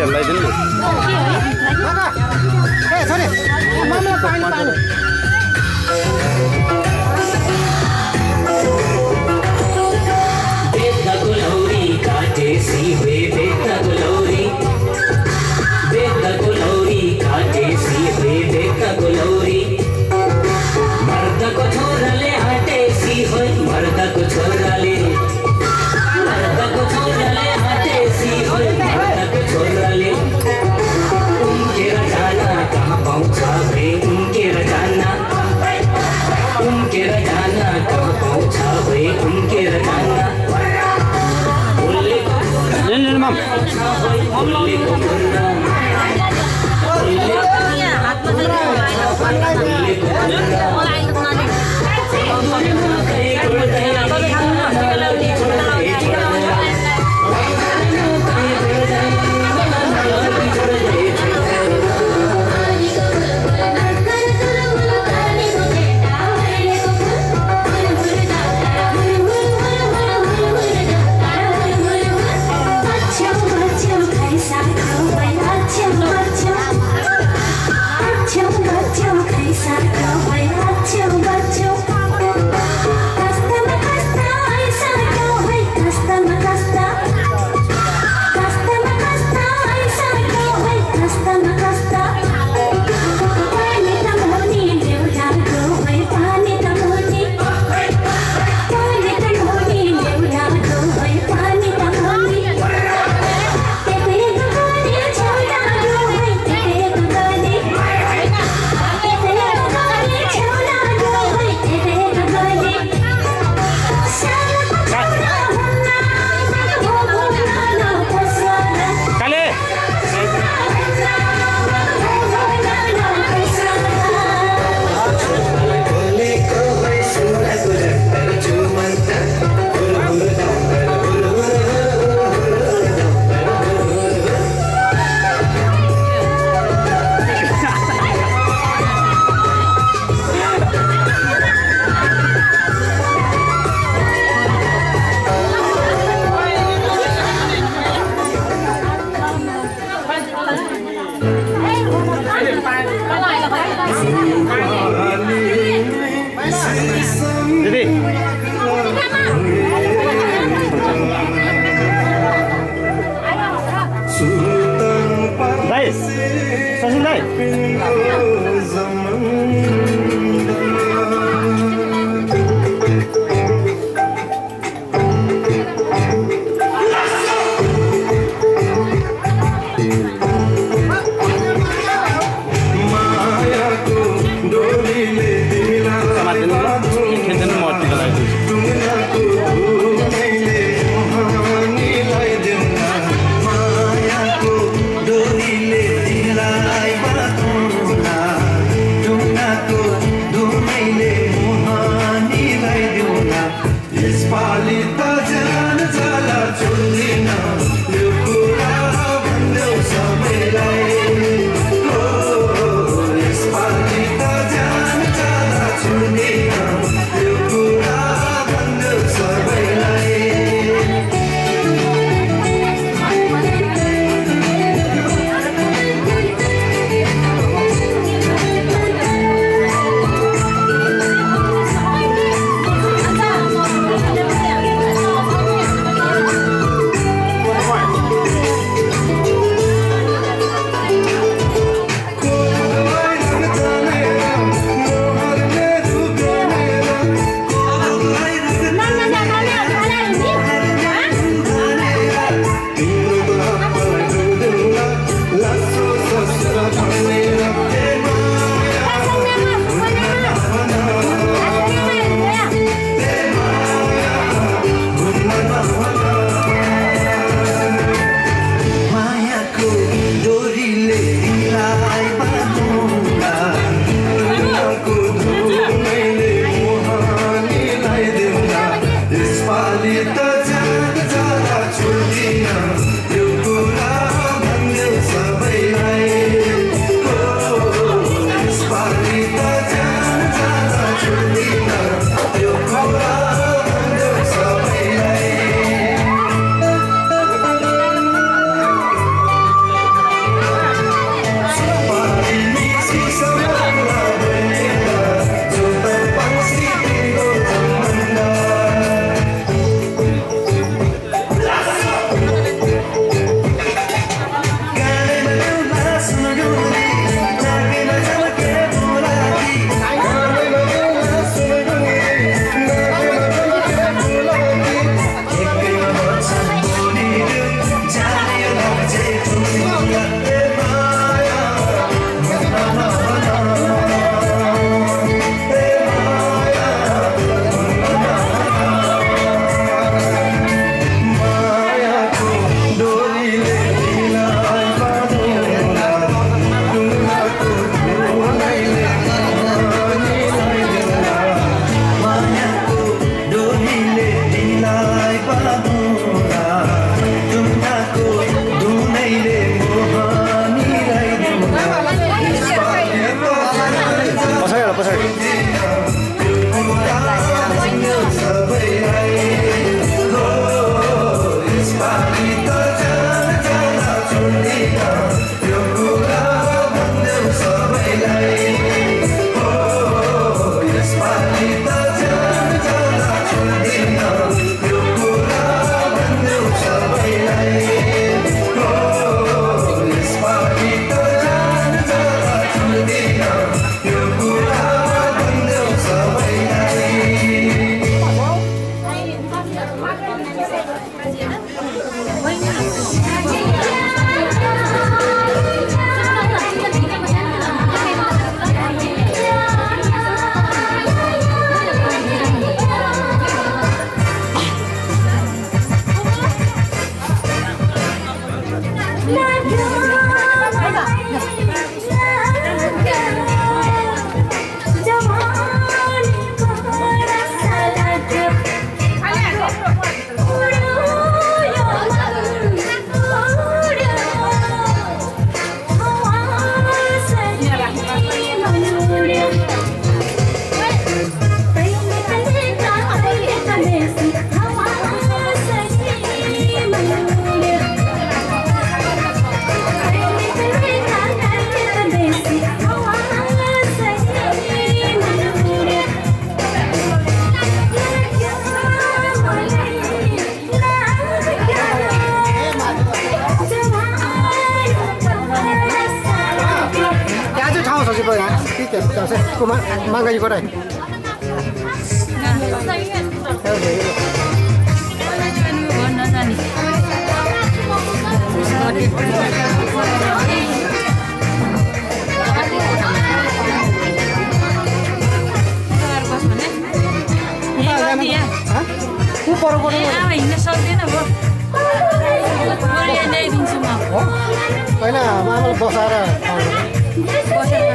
छोरीहरूलाई पर हिँड्न सक्दैन ल्याइदिन्छु म होइन आमाले बसाएर बसेर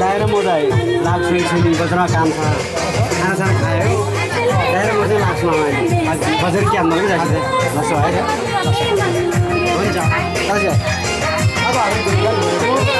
दाएर म चाहिँ लाग्छु एकछिन बजारमा काम छ। खानासाना खायो दाएर म चाहिँ लाग्छु अहिले। बजार के हाल्नु पनि जान्छ लसो है। हुन्छ हजुर अब हामी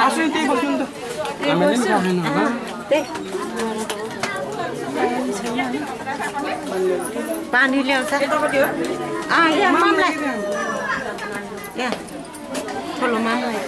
आसु त्यही बस्नु त हामीले पनि खाँदैन होला पानी ल्याउँछ यहाँ ठुलो मामलाई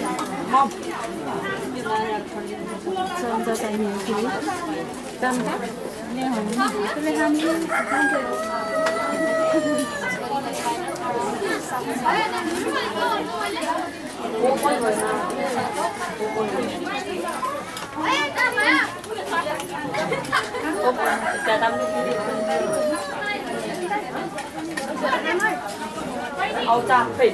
เอาจานปิด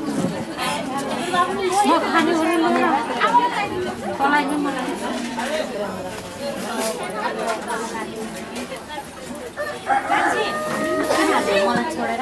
म मलाई छोडेर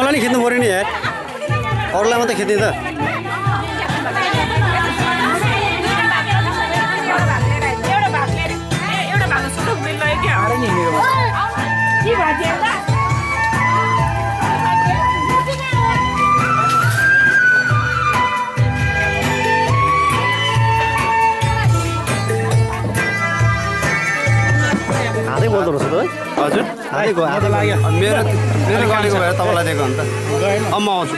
मलाई नि खेद्नु पऱ्यो नि यार। अरूलाई मात्रै खेद्ने त। हातै बोल्दो रहेछ त है हजुर? मेरो मेरो गाडीको भएर तपाईँलाई दिएको अन्त म आउँछु।